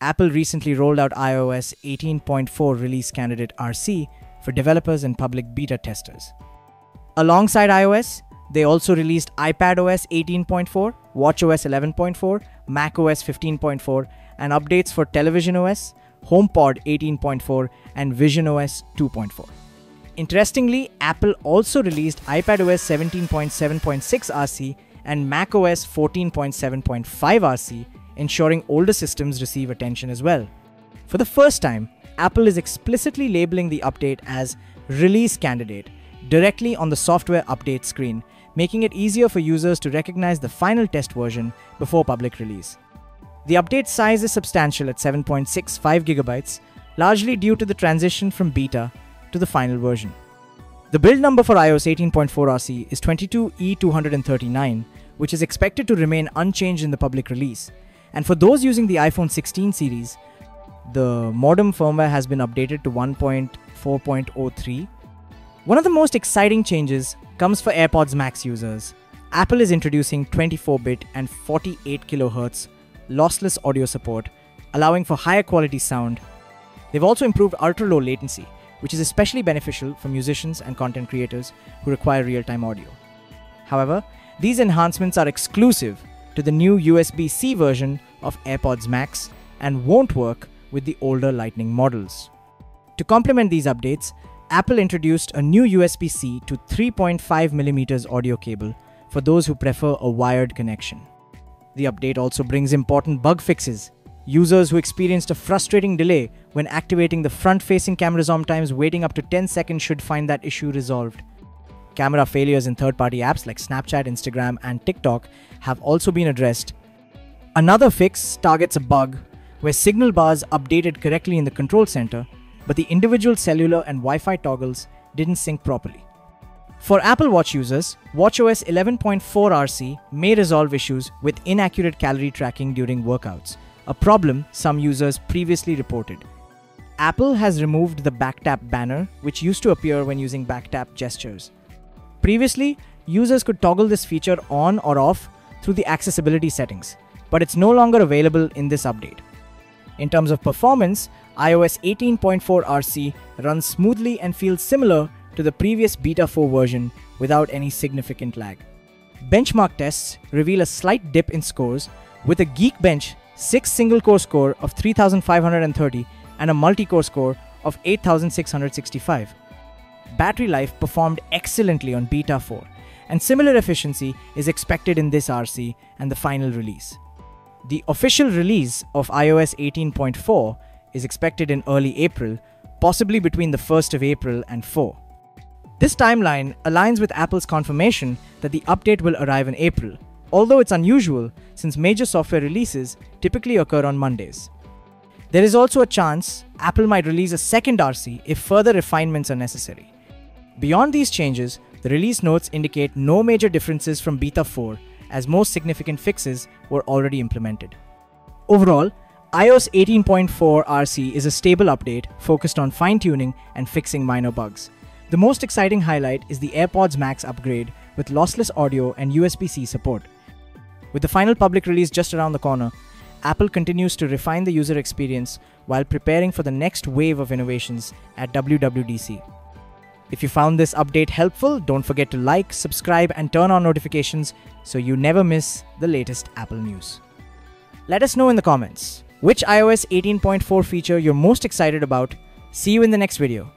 Apple recently rolled out iOS 18.4 release candidate RC for developers and public beta testers. Alongside iOS, they also released iPadOS 18.4, watchOS 11.4, macOS 15.4, and updates for TelevisionOS, HomePod 18.4, and VisionOS 2.4. Interestingly, Apple also released iPadOS 17.7.6 RC and macOS 14.7.5 RC, ensuring older systems receive attention as well. For the first time, Apple is explicitly labeling the update as Release Candidate directly on the software update screen, making it easier for users to recognize the final test version before public release. The update size is substantial at 7.65 gigabytes, largely due to the transition from beta to the final version. The build number for iOS 18.4 RC is 22E239, which is expected to remain unchanged in the public release. And for those using the iPhone 16 series, the modem firmware has been updated to 1.4.03. One of the most exciting changes comes for AirPods Max users. Apple is introducing 24 bit and 48 kHz lossless audio support, allowing for higher quality sound. They've also improved ultra low latency, which is especially beneficial for musicians and content creators who require real time audio. However, these enhancements are exclusive to the new USB C version of AirPods Max and won't work with the older Lightning models. To complement these updates, Apple introduced a new USB C to 3.5mm audio cable for those who prefer a wired connection. The update also brings important bug fixes. Users who experienced a frustrating delay when activating the front facing camera sometimes waiting up to 10 seconds should find that issue resolved. Camera failures in third party apps like Snapchat, Instagram, and TikTok have also been addressed. Another fix targets a bug where signal bars updated correctly in the control center, but the individual cellular and Wi Fi toggles didn't sync properly. For Apple Watch users, WatchOS 11.4 RC may resolve issues with inaccurate calorie tracking during workouts, a problem some users previously reported. Apple has removed the backtap banner, which used to appear when using backtap gestures. Previously, users could toggle this feature on or off through the accessibility settings, but it's no longer available in this update. In terms of performance, iOS 18.4 RC runs smoothly and feels similar to the previous Beta 4 version without any significant lag. Benchmark tests reveal a slight dip in scores, with a Geekbench 6 single core score of 3530 and a multi core score of 8665. Battery life performed excellently on Beta 4, and similar efficiency is expected in this RC and the final release. The official release of iOS 18.4 is expected in early April, possibly between the 1st of April and 4. This timeline aligns with Apple's confirmation that the update will arrive in April, although it's unusual since major software releases typically occur on Mondays. There is also a chance Apple might release a second RC if further refinements are necessary. Beyond these changes, the release notes indicate no major differences from Beta 4, as most significant fixes were already implemented. Overall, iOS 18.4 RC is a stable update focused on fine tuning and fixing minor bugs. The most exciting highlight is the AirPods Max upgrade with lossless audio and USB C support. With the final public release just around the corner, Apple continues to refine the user experience while preparing for the next wave of innovations at WWDC. If you found this update helpful, don't forget to like, subscribe, and turn on notifications so you never miss the latest Apple news. Let us know in the comments which iOS 18.4 feature you're most excited about. See you in the next video.